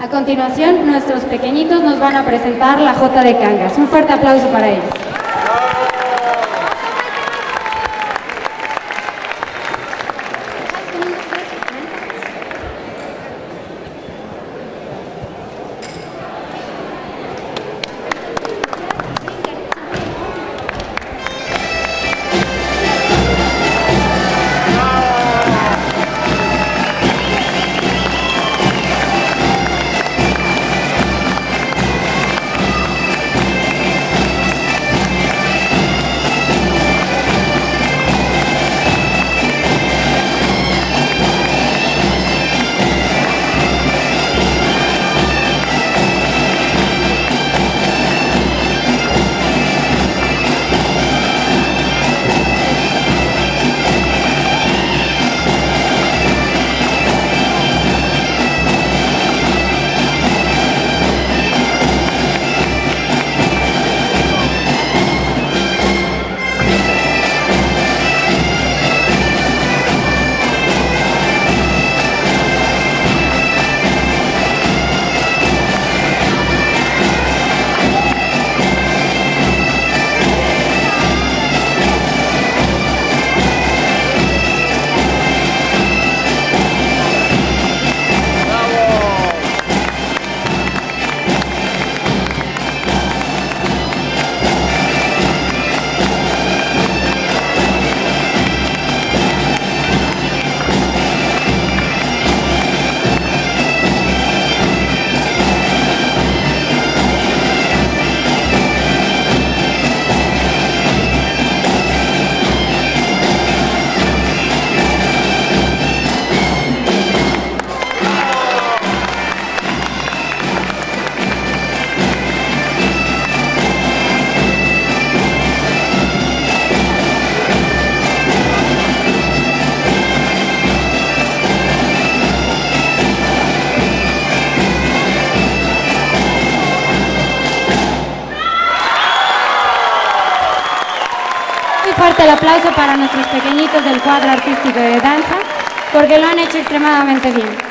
A continuación, nuestros pequeñitos nos van a presentar la Jota de Cangas. Un fuerte aplauso para ellos. Muy fuerte el aplauso para nuestros pequeñitos del cuadro artístico de danza, porque lo han hecho extremadamente bien.